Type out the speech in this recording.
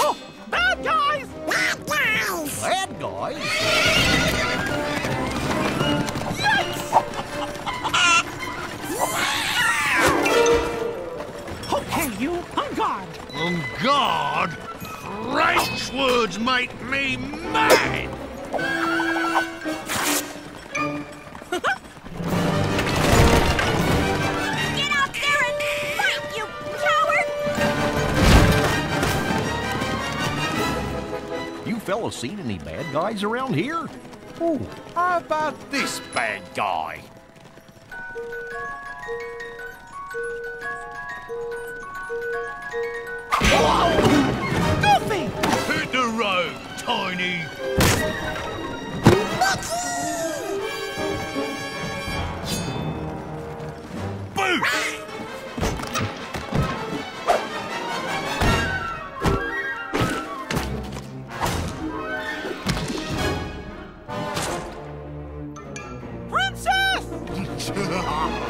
Oh, bad guys! Bad guys! Bad guys? Okay, you, on guard. On guard? French words make me mad! You fellas seen any bad guys around here? Ooh, how about this bad guy? Goofy! Hit the road, Tiny! Boo! Princess!